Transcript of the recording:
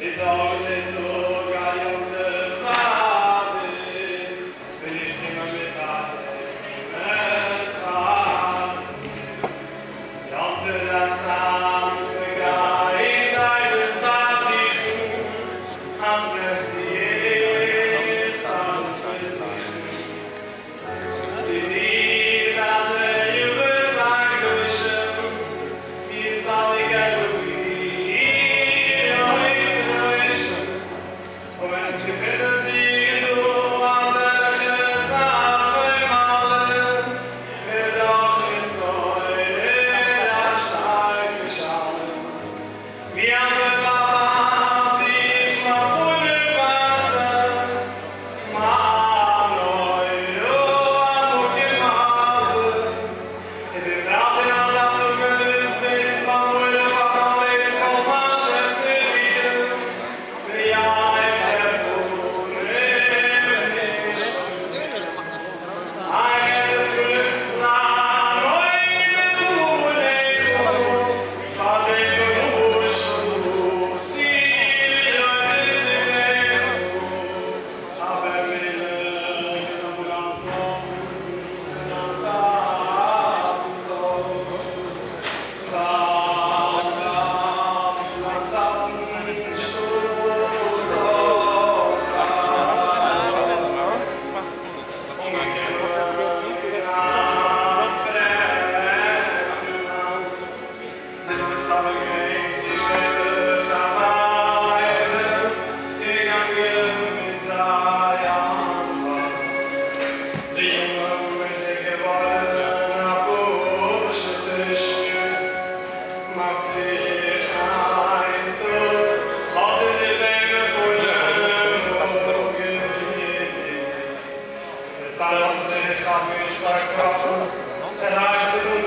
Is the holiday Wie Silence in his obvious like crowd, and I